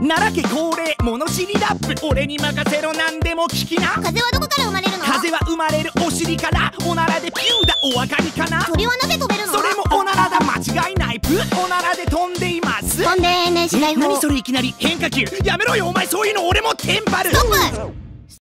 奈良家恒例物知りラップ。俺に任せろ。何でも聞きな。風はどこから生まれるの？風は生まれるお尻から。おならでピューだ。お分かりかな？鳥はなぜ飛べるの？それもおならだ。間違いない。プおならで飛んでいます。飛んでね。しない方何それいきなり。変化球。やめろよお前。そういうの俺もテンパる。ストップ！